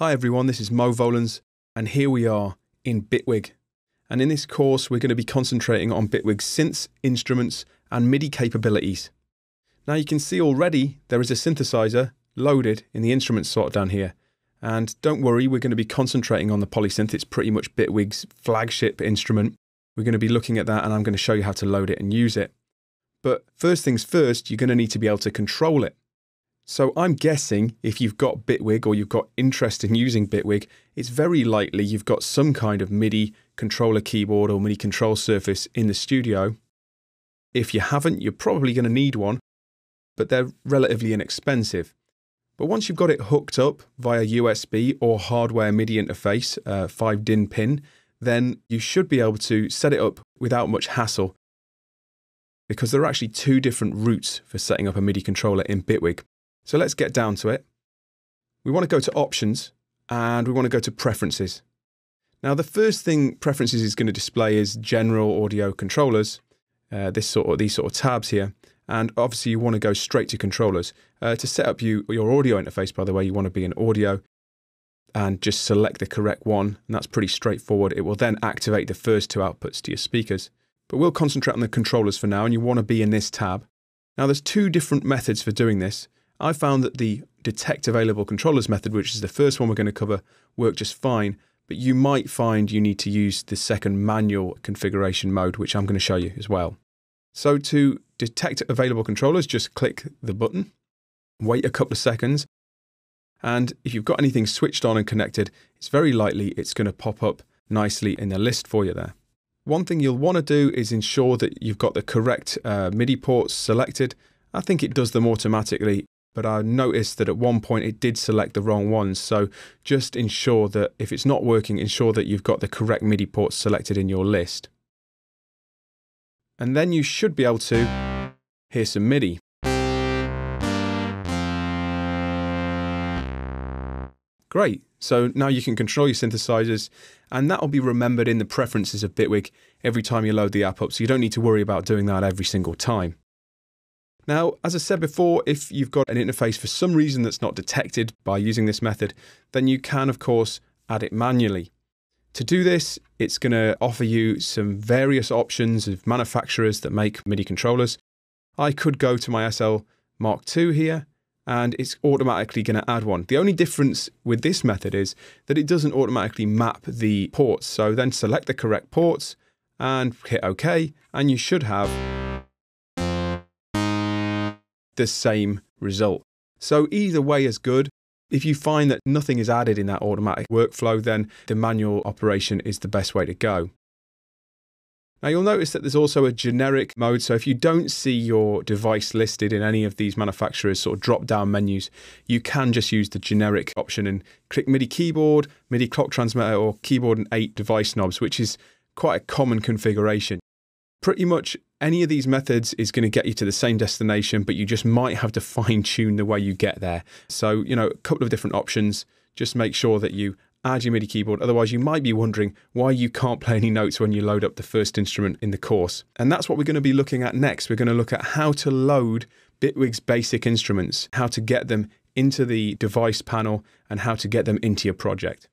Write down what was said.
Hi everyone, this is Mo Volans, and here we are in Bitwig. And in this course, we're going to be concentrating on Bitwig's synths, instruments, and MIDI capabilities. Now you can see already there is a synthesizer loaded in the instruments slot down here. And don't worry, we're going to be concentrating on the polysynth. It's pretty much Bitwig's flagship instrument. We're going to be looking at that and I'm going to show you how to load it and use it. But first things first, you're going to need to be able to control it. So I'm guessing if you've got Bitwig or you've got interest in using Bitwig, it's very likely you've got some kind of MIDI controller keyboard or MIDI control surface in the studio. If you haven't, you're probably going to need one, but they're relatively inexpensive. But once you've got it hooked up via USB or hardware MIDI interface, uh, 5 DIN pin, then you should be able to set it up without much hassle because there are actually two different routes for setting up a MIDI controller in Bitwig. So let's get down to it. We want to go to options and we want to go to preferences. Now, the first thing preferences is going to display is general audio controllers, uh, this sort of, these sort of tabs here. And obviously, you want to go straight to controllers. Uh, to set up you, your audio interface, by the way, you want to be in audio and just select the correct one. And that's pretty straightforward. It will then activate the first two outputs to your speakers. But we'll concentrate on the controllers for now, and you want to be in this tab. Now, there's two different methods for doing this. I found that the detect available controllers method, which is the first one we're going to cover, worked just fine. But you might find you need to use the second manual configuration mode, which I'm going to show you as well. So to detect available controllers, just click the button, wait a couple of seconds, and if you've got anything switched on and connected, it's very likely it's going to pop up nicely in the list for you there. One thing you'll want to do is ensure that you've got the correct uh, MIDI ports selected. I think it does them automatically but I noticed that at one point it did select the wrong ones. So just ensure that if it's not working, ensure that you've got the correct MIDI ports selected in your list. And then you should be able to hear some MIDI. Great. So now you can control your synthesizers, and that will be remembered in the preferences of Bitwig every time you load the app up. So you don't need to worry about doing that every single time. Now, as I said before, if you've got an interface for some reason that's not detected by using this method, then you can, of course, add it manually. To do this, it's going to offer you some various options of manufacturers that make MIDI controllers. I could go to my SL Mark II here, and it's automatically going to add one. The only difference with this method is that it doesn't automatically map the ports. So then select the correct ports and hit OK, and you should have the same result. So either way is good. If you find that nothing is added in that automatic workflow, then the manual operation is the best way to go. Now you'll notice that there's also a generic mode. So if you don't see your device listed in any of these manufacturers sort of drop down menus, you can just use the generic option and click MIDI keyboard, MIDI clock transmitter, or keyboard and eight device knobs, which is quite a common configuration. Pretty much any of these methods is going to get you to the same destination, but you just might have to fine tune the way you get there. So, you know, a couple of different options. Just make sure that you add your MIDI keyboard. Otherwise, you might be wondering why you can't play any notes when you load up the first instrument in the course. And that's what we're going to be looking at next. We're going to look at how to load Bitwig's basic instruments, how to get them into the device panel, and how to get them into your project.